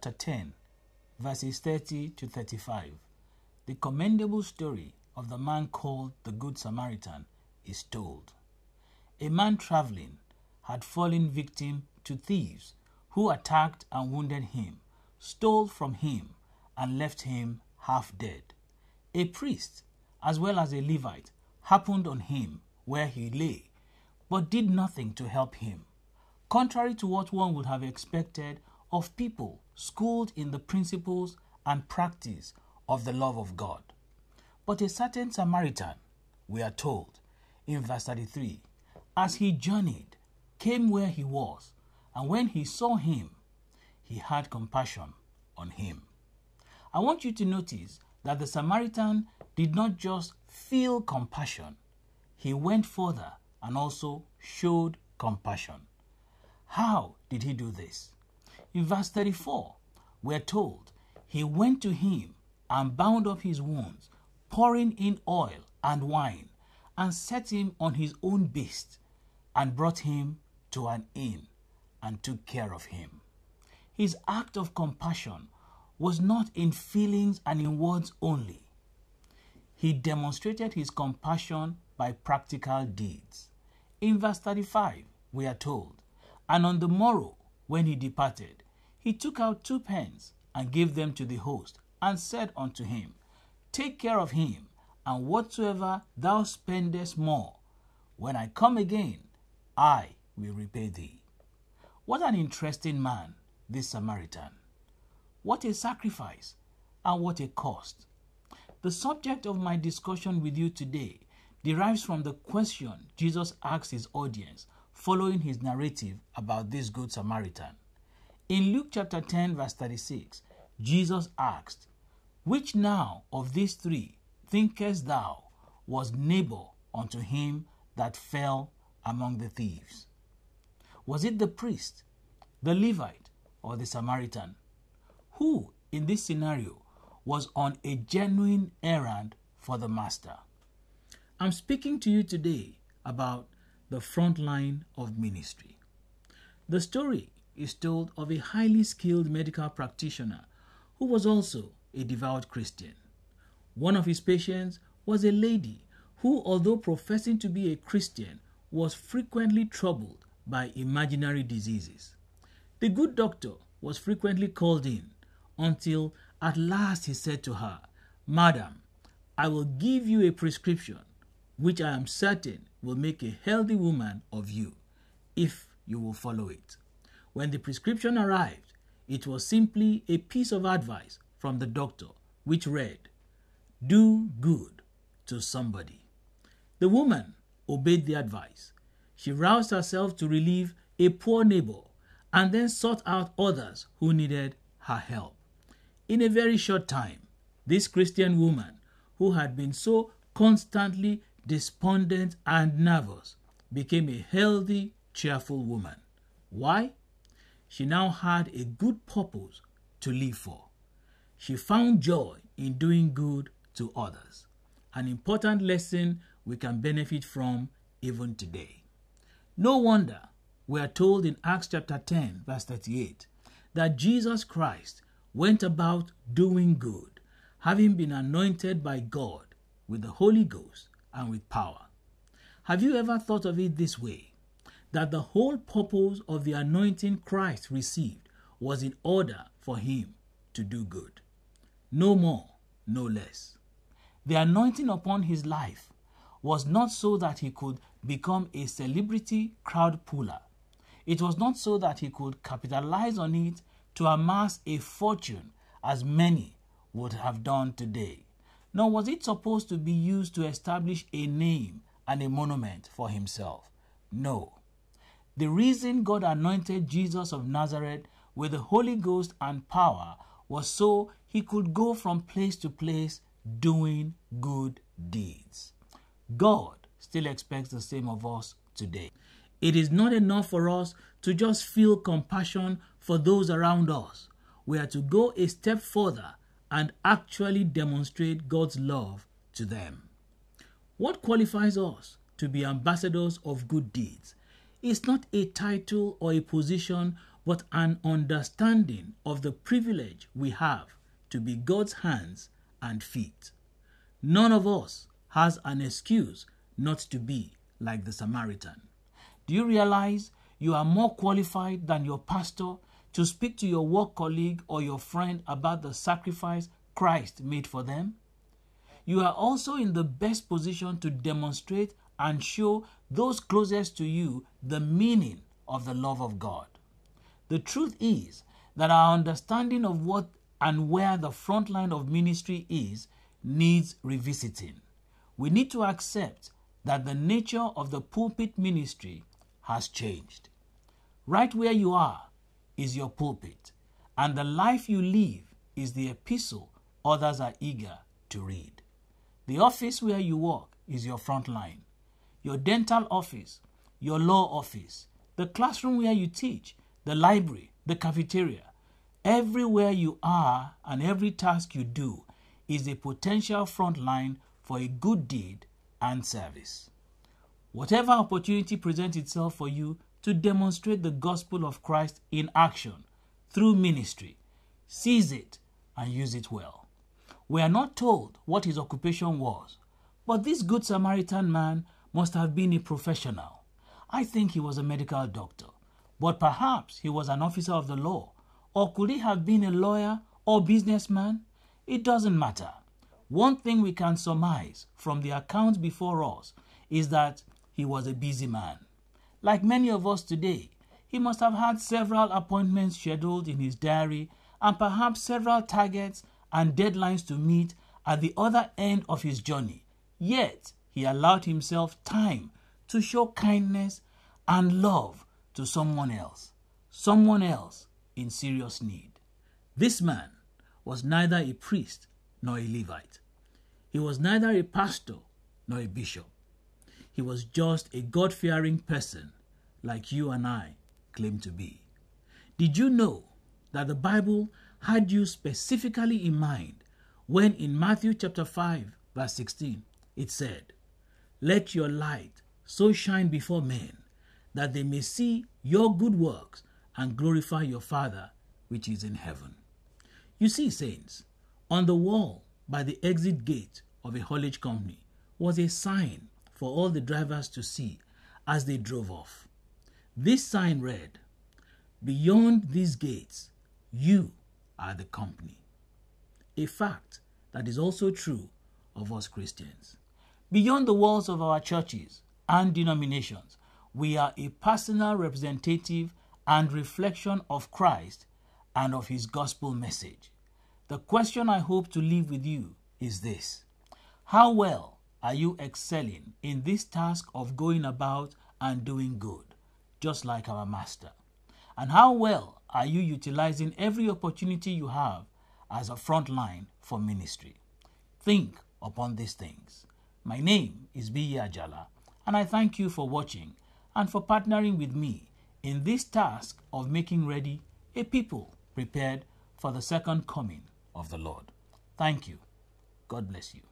Chapter 10, verses 30 to 35, the commendable story of the man called the Good Samaritan is told. A man traveling had fallen victim to thieves who attacked and wounded him, stole from him, and left him half dead. A priest, as well as a Levite, happened on him where he lay, but did nothing to help him. Contrary to what one would have expected of people schooled in the principles and practice of the love of God. But a certain Samaritan, we are told in verse 33, as he journeyed, came where he was, and when he saw him, he had compassion on him. I want you to notice that the Samaritan did not just feel compassion, he went further and also showed compassion. How did he do this? In verse 34, we're told he went to him and bound up his wounds, pouring in oil and wine, and set him on his own beast, and brought him to an inn and took care of him. His act of compassion was not in feelings and in words only. He demonstrated his compassion by practical deeds. In verse 35, we are told, And on the morrow, when he departed, he took out two pence and gave them to the host, and said unto him, Take care of him, and whatsoever thou spendest more, when I come again, I will repay thee. What an interesting man, this Samaritan. What a sacrifice, and what a cost. The subject of my discussion with you today derives from the question Jesus asked his audience following his narrative about this Good Samaritan. In Luke chapter 10, verse 36, Jesus asked, Which now of these three thinkest thou was neighbor unto him that fell among the thieves? Was it the priest, the Levite, or the Samaritan? Who, in this scenario, was on a genuine errand for the master? I'm speaking to you today about the front line of ministry. The story is told of a highly skilled medical practitioner who was also a devout Christian. One of his patients was a lady who, although professing to be a Christian, was frequently troubled by imaginary diseases. The good doctor was frequently called in until at last he said to her, Madam, I will give you a prescription which I am certain will make a healthy woman of you if you will follow it. When the prescription arrived, it was simply a piece of advice from the doctor which read, Do good to somebody. The woman obeyed the advice. She roused herself to relieve a poor neighbor and then sought out others who needed her help. In a very short time, this Christian woman, who had been so constantly despondent, and nervous, became a healthy, cheerful woman. Why? She now had a good purpose to live for. She found joy in doing good to others, an important lesson we can benefit from even today. No wonder we are told in Acts chapter 10, verse 38, that Jesus Christ went about doing good, having been anointed by God with the Holy Ghost and with power. Have you ever thought of it this way? That the whole purpose of the anointing Christ received was in order for him to do good. No more, no less. The anointing upon his life was not so that he could become a celebrity crowd puller. It was not so that he could capitalize on it to amass a fortune as many would have done today nor was it supposed to be used to establish a name and a monument for himself. No. The reason God anointed Jesus of Nazareth with the Holy Ghost and power was so he could go from place to place doing good deeds. God still expects the same of us today. It is not enough for us to just feel compassion for those around us. We are to go a step further and actually demonstrate God's love to them. What qualifies us to be ambassadors of good deeds is not a title or a position, but an understanding of the privilege we have to be God's hands and feet. None of us has an excuse not to be like the Samaritan. Do you realize you are more qualified than your pastor to speak to your work colleague or your friend about the sacrifice Christ made for them? You are also in the best position to demonstrate and show those closest to you the meaning of the love of God. The truth is that our understanding of what and where the front line of ministry is needs revisiting. We need to accept that the nature of the pulpit ministry has changed. Right where you are is your pulpit, and the life you live is the epistle others are eager to read. The office where you work is your front line. Your dental office, your law office, the classroom where you teach, the library, the cafeteria, everywhere you are and every task you do is a potential front line for a good deed and service. Whatever opportunity presents itself for you to demonstrate the gospel of Christ in action through ministry, seize it and use it well. We are not told what his occupation was, but this Good Samaritan man must have been a professional. I think he was a medical doctor. But perhaps he was an officer of the law. Or could he have been a lawyer or businessman? It doesn't matter. One thing we can surmise from the accounts before us is that he was a busy man. Like many of us today, he must have had several appointments scheduled in his diary and perhaps several targets and deadlines to meet at the other end of his journey. Yet, he allowed himself time to show kindness and love to someone else, someone else in serious need. This man was neither a priest nor a Levite. He was neither a pastor nor a bishop. He was just a God fearing person like you and I claim to be. Did you know that the Bible had you specifically in mind when in Matthew chapter 5 verse 16 it said, Let your light so shine before men that they may see your good works and glorify your Father which is in heaven. You see, saints, on the wall by the exit gate of a haulage company was a sign for all the drivers to see as they drove off. This sign read, Beyond these gates, you are the company. A fact that is also true of us Christians. Beyond the walls of our churches and denominations, we are a personal representative and reflection of Christ and of his gospel message. The question I hope to leave with you is this How well are you excelling in this task of going about and doing good, just like our Master? And how well are you utilizing every opportunity you have as a front line for ministry? Think upon these things. My name is Biyi Ajala, and I thank you for watching and for partnering with me in this task of making ready a people prepared for the second coming of the Lord. Thank you. God bless you.